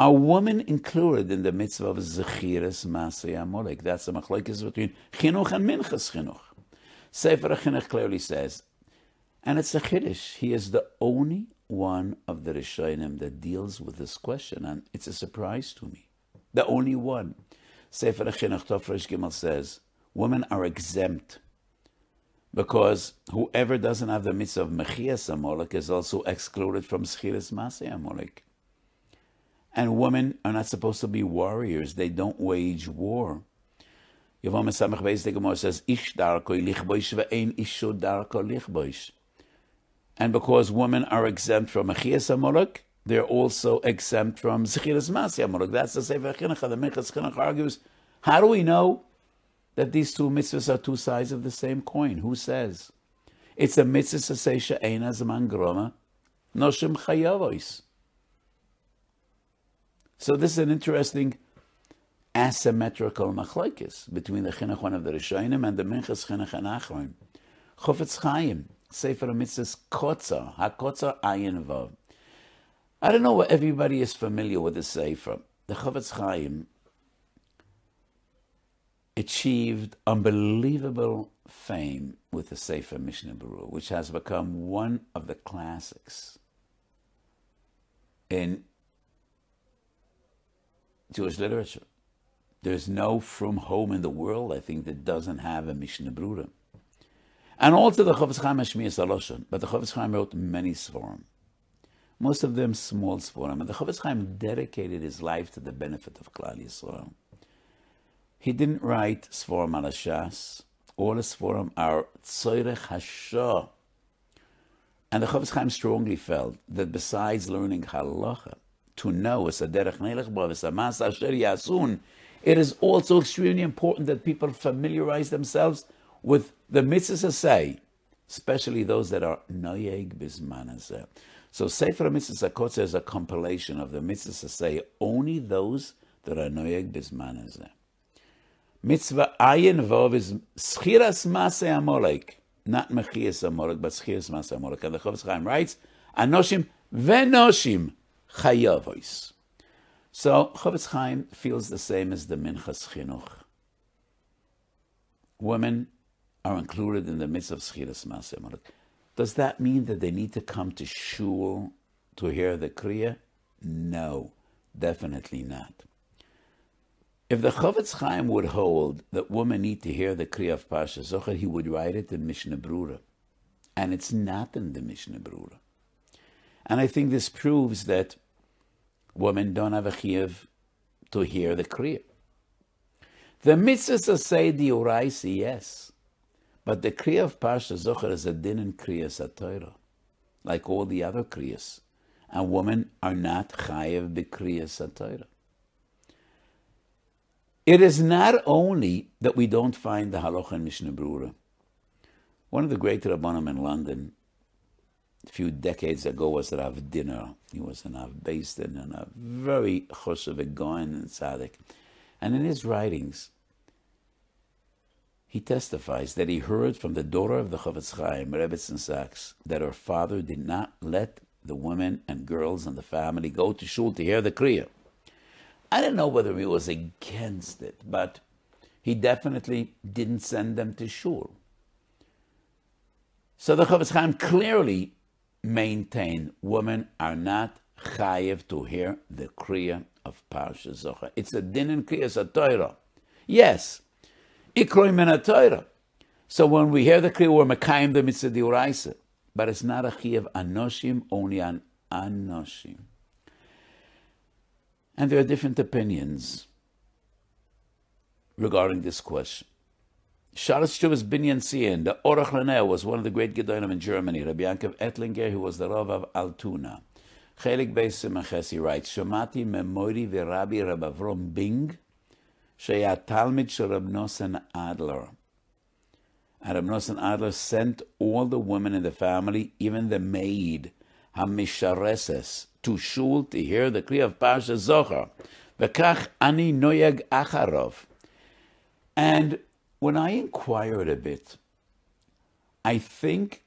Are women included in the mitzvah of Zechiras Masay Amalek? That's the machlokes between Chinuch and Minchas Chinuch. Sefer Chinuch clearly says, and it's a Chiddush, he is the only one of the Rishonim that deals with this question, and it's a surprise to me. The only one. Sefer Chinuch Tofresh Gimel says, women are exempt because whoever doesn't have the mitzvah of Mechias Amalek is also excluded from Zechiras Masay Amalek. And women are not supposed to be warriors. They don't wage war. Says. And because women are exempt from Mechias Amalek, they're also exempt from Zechiras Masay Amalek. That's the Sefer Chinuch. The Minchas Chinuch argues, how do we know that these two mitzvahs are two sides of the same coin? Who says? It's a mitzvah to say she'ena zaman groma, noshim chayavois. So this is an interesting asymmetrical machlokes between the chinuch of the Rishonim and the Minchas chinuch and Achron. Chofetz Chaim, Sefer Mitzvahs Kotzer, HaKotzer Ayin Vav. I don't know what everybody is familiar with the Sefer. The Chofetz Chaim achieved unbelievable fame with the Sefer Mishnah Berurah, which has become one of the classics in Jewish literature. There's no from home in the world, I think, that doesn't have a Mishnah Berurah. And also the Chofetz Chaim Hashmiyas Aloshan, but the Chofetz Chaim wrote many Sforim. Most of them small Sforim, and the Chofetz Chaim dedicated his life to the benefit of Klal Yisrael. He didn't write Sforim al Shas. All the Sforim are Tzoyrech Hashah. And the Chofetz Chaim strongly felt that besides learning halacha, to know it is also extremely important that people familiarize themselves with the mitzvahs say, especially those that are noyeg bismanazeh. So Sefer Mitzvahs Akotze is a compilation of the mitzvahs say only those that are noyeg bismanazeh. Mitzvah ayin vov is schiras maseh amolek, not mechias amolek, but schiras maseh amolek. And the Chofetz Chaim writes, anoshim venoshim chayavois. So Chofetz Chaim feels the same as the Minchas Chinuch. Women are included in the midst of Schiras Maseh Does that mean that they need to come to shul to hear the Kriya? No, definitely not. If the Chofetz Chaim would hold that women need to hear the Kriya of Pasha Zachor, he would write it in Mishnah Brura, And it's not in the Mishnah Berurah. And I think this proves that women don't have a chiyuv to hear the kriya. The mitzvahs say the uraisi, yes, but the kriya of Parsha Zachor is a din and kriya satira, like all the other kriyas, and women are not chayiv b'kriya satira. It is not only that we don't find the halacha in Mishnah Berurah. One of the great rabbanim in London, a few decades ago was Rav Dinner. He was an Rav Beistin and a very choshev Goin and tzaddik. And in his writings, he testifies that he heard from the daughter of the Chofetz Chaim, Rebbetzin Sachs, that her father did not let the women and girls in the family go to shul to hear the kriya. I don't know whether he was against it, but he definitely didn't send them to shul. So the Chofetz Chaim clearly maintain women are not chayiv to hear the kriya of Parsha Zachor. It's a din and kriya Torah. Yes, ikroy min Torah. So when we hear the kriya, we're mekayim the mitzvah diuraisa. But it's not a chiyav anoshim, only an anoshim. And there are different opinions regarding this question. Sharas Shuvas Binyan Sien, the Orach Laneh, was one of the great Gedonim in Germany, Rabbi Yankov Ettlinger, who was the Rav of Altona. Chelik Beis Simachesi writes, Shomati memori v'rabi Rabbi Avrom Bing, שהיה Talmid של Nosan Adler. And Rab Nosan Adler sent all the women in the family, even the maid, Hamishareses, to Shul to hear the Kli of Parsha Zachor. וכך Ani Noyeg Acharov. And when I inquired a bit, I think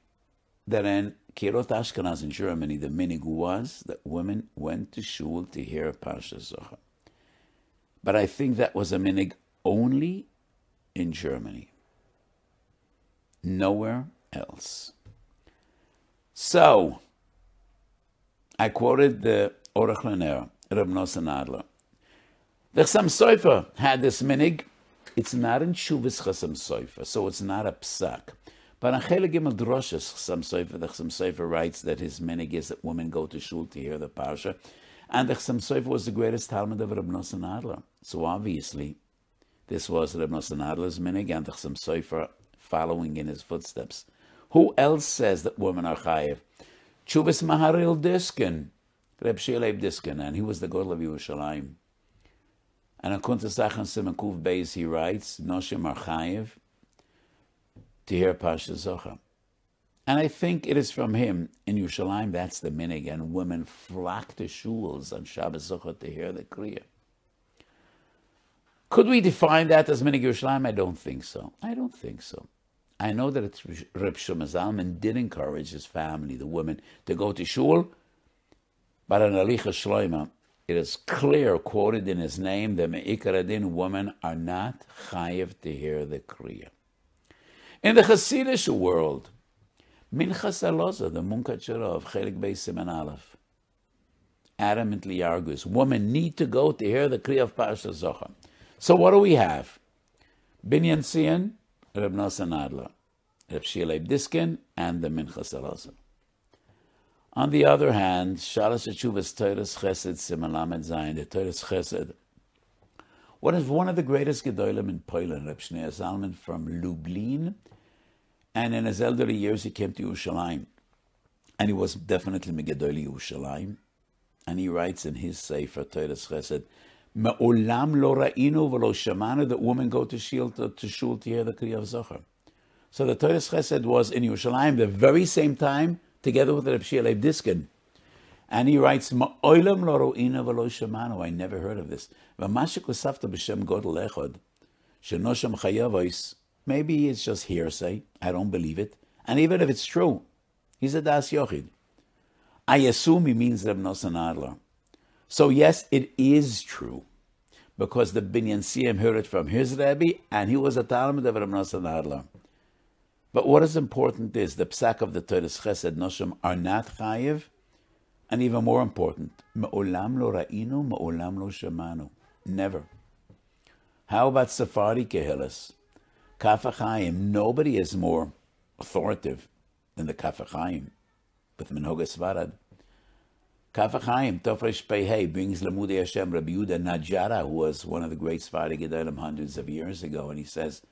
that in Kirot Ashkenaz in Germany, the minig was that women went to shul to hear Parsha Zachor. But I think that was a minig only in Germany, nowhere else. So, I quoted the Orach Laner, Reb Nosson Adler. The Chassam Sofer had this minig. It's not in Shuvas Chassam Sofer, so it's not a psak. But on Chele Gimel Droshes, Chassam Sofer, the Chassam Sofer writes that his minig is that women go to shul to hear the parsha, and the Chassam Sofer was the greatest Talmud of Reb Nosson Adler. So obviously, this was Reb Nosson Adler's minig, and the Chassam Sofer following in his footsteps. Who else says that women are chayiv? Chuvas Maharil Diskin, Reb Shileb Diskin, and he was the God of Yerushalayim. And on Kuntasachan Simon Kuv Beis, he writes, Noshim are chayiv to hear Pasha Zachor. And I think it is from him in Yerushalayim, that's the minig, and women flock to shuls on Shabbos Zachor to hear the Kriya. Could we define that as minig Yerushalayim? I don't think so. I don't think so. I know that it's Reb did encourage his family, the women, to go to shul, but in Alicha Shloima, it is clear, quoted in his name, that Me'ikaradin women are not chayiv to hear the Kriya. In the Hasidic world, Minchas Elazar, the Munkat of Chelik Beis Siman Aleph, adamantly argues women need to go to hear the Kriya of Pasha Zachor. So what do we have? Binyan Sian, Reb Nosson Adler, Reb Shileb Diskin, and the Minchas Elazar. On the other hand, Shalosh Teshuvas Toras Chesed Simalamed Zayin, the Chesed, what is one of the greatest Gedolim in Poland, Reb Shneur Zalman from Lublin, and in his elderly years he came to Yerushalayim, and he was definitely Megedoli Yerushalayim, and he writes in his Sefer Toras Chesed, Me'olam lo ra'inu v'lo shamanu that women go to shul to, to shul to hear the Kriya of Zachor. So the Toras Chesed was in Yerushalayim the very same time, together with Reb Shileb Diskin. And he writes, Ma'olam lo ra'inu v'lo. I never heard of this. V'mashik v'safta b'shem godel echad. Shenosham chayavois. Maybe it's just hearsay. I don't believe it. And even if it's true, he's a Das Yochid. I assume he means Reb Nosson Adler. So yes, it is true, because the Binyan Siyam heard it from his Rebbe, and he was a Talmud of Reb Nosson Adler. But what is important is the psak of the Toras Chesed Noshim are not chayiv, and even more important, me'olam lo ra'inu, me'olam lo shamanu. Never. How about Sephardi Kehilas? Kaf HaChaim, nobody is more authoritative than the Kaf HaChaim with Minhoga Svarad. Kaf HaChaim, Tofresh Pehei, brings Lamudei Hashem, Rabbi Yehuda Najara, who was one of the great Sephardi Gedolim hundreds of years ago, and he says,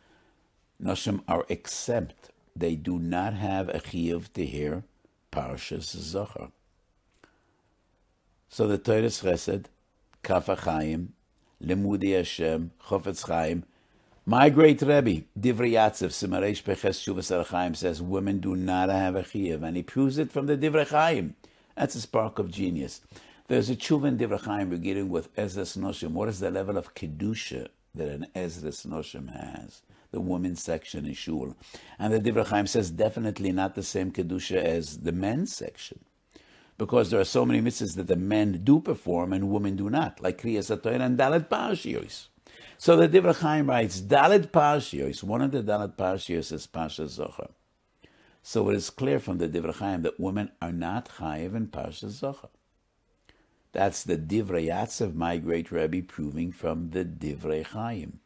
Noshim are exempt. They do not have a chiyuv to hear Parshas Zachor. So the Toras Chesed, Kaf HaChaim, Lemudi Hashem, Chofetz Chaim, my great Rebbe, Divrei Yatzev, Simaresh Peches Shuvas Chaim says women do not have a chiyuv, and he proves it from the Divrei Chaim. That's a spark of genius. There's a tshuva in Divrei Chaim beginning with Ezras Noshim. What is the level of kedusha that an Ezras Noshim has? The women's section in shul, and the Divrei Chaim says definitely not the same kedusha as the men's section, because there are so many mitzvahs that the men do perform and women do not, like Kriyas Atoyin and Dalet Parashiyos. So the Divrei Chaim writes, Dalit Parshiyos, one of the Dalit Parshiyos is Pasha Zachor. So it is clear from the Divrei Chaim that women are not Chayiv in Pasha Zachor. That's the Divrei Yatzev, my great Rebbe, proving from the Divrei Chaim.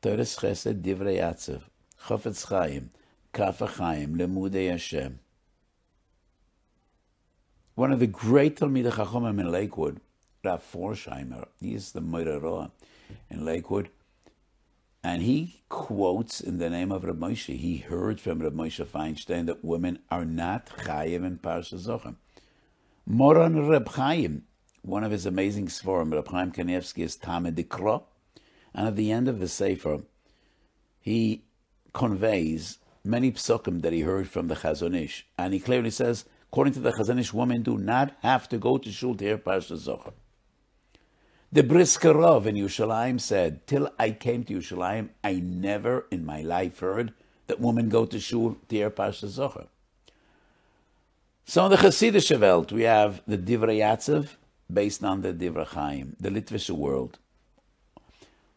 Toras Chesed Divrei Yatzev, Chofetz Chaim, Kaf HaChaim, Lemudei Hashem. One of the great Talmidei Chachomim in Lakewood, Rav Forchheimer, he is the Moira in Lakewood. And he quotes in the name of Reb Moshe, he heard from Reb Moshe Feinstein that women are not chayiv in Parsha Zochim. Moran Reb Chaim, one of his amazing svarim, Reb Chaim Kanievsky, is Ta'ama Dikra. And at the end of the Sefer, he conveys many psukim that he heard from the Chazon Ish. And he clearly says, according to the Chazon Ish, women do not have to go to shul to hear Parsha Zochim. The Brisker Rov in Yerushalayim said, Till I came to Yerushalayim, I never in my life heard that women go to shul to hear Pasha Zachor. So in the Chassidish Welt, we have the Divrei Yatzev, based on the Divrei Chaim, the Litvish world.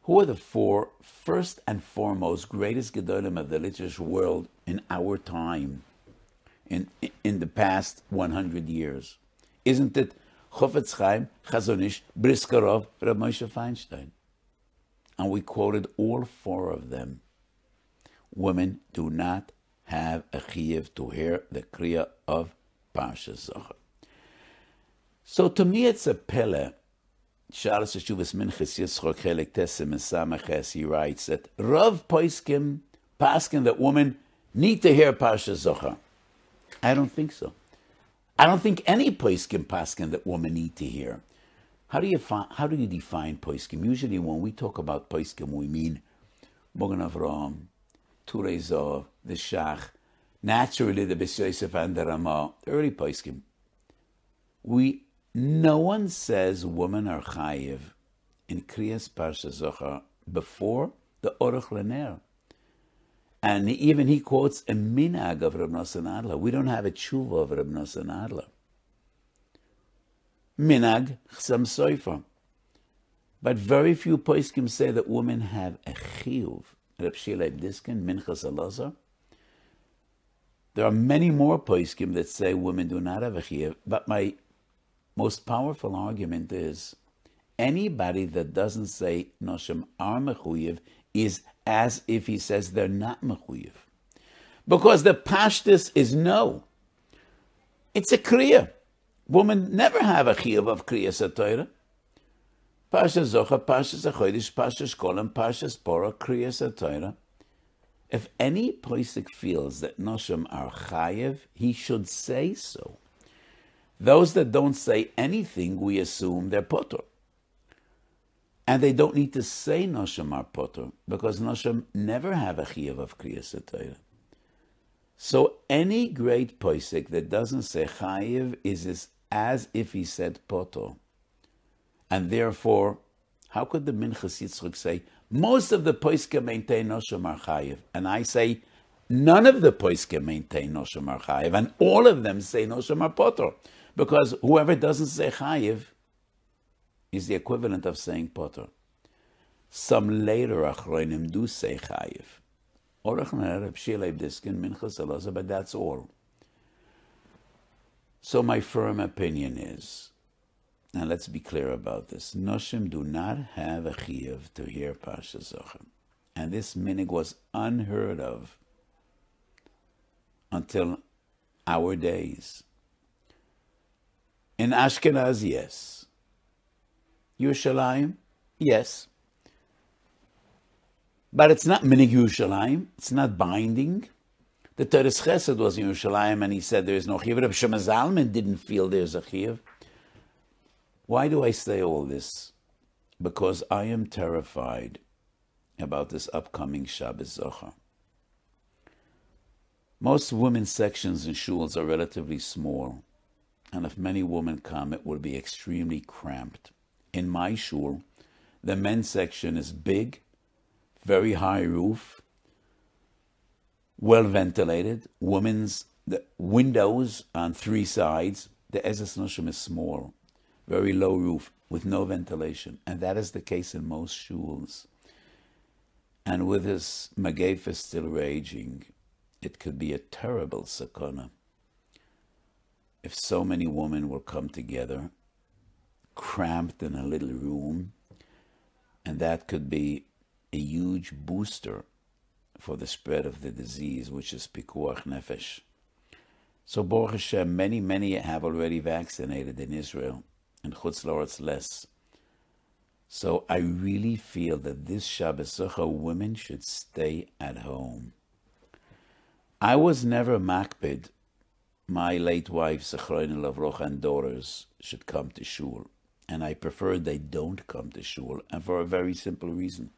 Who are the four first and foremost greatest Gedolim of the Litvish world in our time, in, in the past 100 years? Isn't it Chofetz Chaim, Chazon Ish, Briskerov, Reb Moshe Feinstein? And we quoted all four of them. Women do not have a chiyuv to hear the kriya of Parsha Zachor. So to me, it's a pele. Shalas Minchas he writes that Rav Poiskim, Paskin, that women need to hear Parsha Zachor. I don't think so. I don't think any Poiskim Paskin that women need to hear. How do you find, how do you define Poiskim? Usually when we talk about Poiskim, we mean Mogan Avram, Turei Zov, the Shach, naturally the Beis Yosef and the Ramah, early Poiskim. We no one says women are chayiv in Kriyas Parsha Zachor before the Oruch Lener. And even he quotes a minag of Reb Nosson Adler. We don't have a tshuva of Reb Nosson Adler. Minag chsam soifa. But very few poiskim say that women have a chiyuv. Reb Shilei Diskin, Minchas Elazar. There are many more poiskim that say women do not have a chiyuv. But my most powerful argument is anybody that doesn't say Noshim are mechuyev is as if he says they're not mechuyev. Because the pashtus is no. It's a kriya. Women never have a chiyuv of kriya satayra. Pasha Zocha, Pasha Zachoidish, Pasha Shkolim, Pasha Spora, Kriya Satayra. If any Poisik feels that Noshim are chayev, he should say so. Those that don't say anything, we assume they're potter. And they don't need to say Nosham are potter, because Nosham never have a chiyuv of Kriya So any great poisik that doesn't say chayiv is as if he said potter. And therefore, how could the Minchas Yitzchak say, most of the poiske maintain Nosham are chayiv? And I say, none of the poiske maintain Nosham are chayiv, and all of them say Nosham are potter. Because whoever doesn't say chayiv is the equivalent of saying potter. Some later achronim do say chayiv. But that's all. So my firm opinion is, and let's be clear about this, Noshim do not have a chiyuv to hear Pasha Zochem. And this minig was unheard of until our days. In Ashkenaz, yes. Yerushalayim, yes. But it's not minig Yerushalayim. It's not binding. The Teres Chesed was in Yerushalayim and he said there is no chiv. Reb Shema Zalman didn't feel there's a chiv. Why do I say all this? Because I am terrified about this upcoming Shabbos Zachor. Most women's sections in shuls are relatively small and if many women come, it will be extremely cramped. In my shul, the men's section is big, very high roof, well ventilated. Women's the windows on three sides. The Ezes Noshim is small, very low roof with no ventilation, and that is the case in most shuls. And with this Magaifa still raging, it could be a terrible sakana if so many women will come together, cramped in a little room, and that could be a huge booster for the spread of the disease, which is pikuach nefesh. So Baruch Hashem, many, many have already vaccinated in Israel, and Chutz La'aretz less. So I really feel that this Shabbos women should stay at home. I was never makpid my late wife, Zechroin and daughters should come to shul. And I prefer they don't come to shul, and for a very simple reason.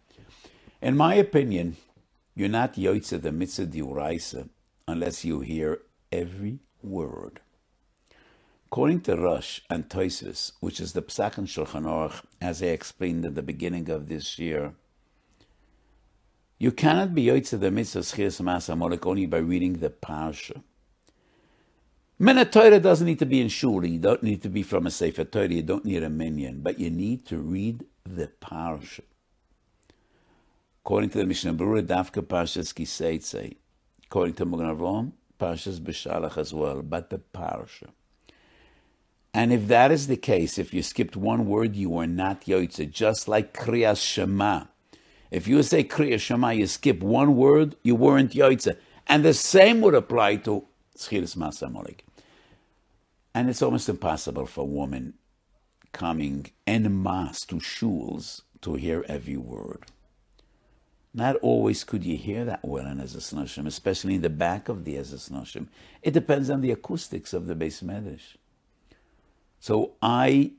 In my opinion, you're not Yoitze the Mitzvah Diuraisa unless you hear every word. According to Rush and Toisus, which is the Psach and Shulchan Aruch, as I explained at the beginning of this year, you cannot be Yoitze the Mitzvah Schias Mas only by reading the Parsha. Minat Torah doesn't need to be in shul. You don't need to be from a Sefer Torah. You don't need a minyan, but you need to read the parsha. According to the Mishnah Berurah, Dafka Parshas Kiseitze. According to Magen Avraham, Parshas Beshalach as well, but the parsha. And if that is the case, if you skipped one word, you are not Yotze, just like Kriyas Shema. If you say Kriyas Shema, you skip one word, you weren't Yotze. And the same would apply to Schiris Masamolik. And it's almost impossible for a woman coming en masse to shuls to hear every word. Not always could you hear that well in Ezes Noshim, especially in the back of the Ezes. It depends on the acoustics of the beis medrash. So I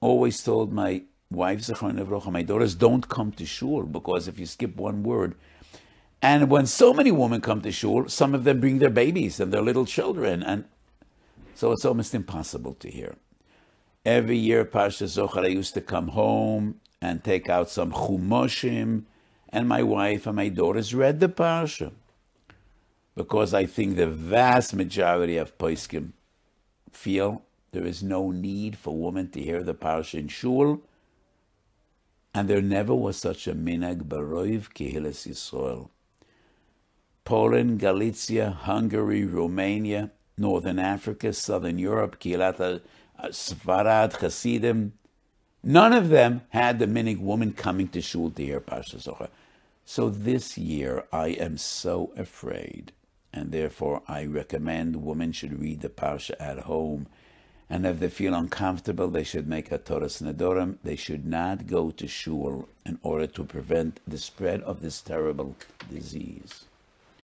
always told my wife, my daughters, don't come to shul because if you skip one word, and when so many women come to shul, some of them bring their babies and their little children, and so it's almost impossible to hear. Every year, Parsha Zachor, I used to come home and take out some chumoshim, and my wife and my daughters read the Parsha. Because I think the vast majority of Poiskim feel there is no need for women to hear the Parsha in shul, and there never was such a minag baroiv kihilas Yisrael. Poland, Galicia, Hungary, Romania, Northern Africa, Southern Europe, Kilat uh, Sfarad, Hasidim. None of them had the minig woman coming to shul to hear Parsha Zachor. So this year I am so afraid, and therefore I recommend women should read the Parsha at home. And if they feel uncomfortable, they should make a Toras Nedorim. They should not go to shul in order to prevent the spread of this terrible disease.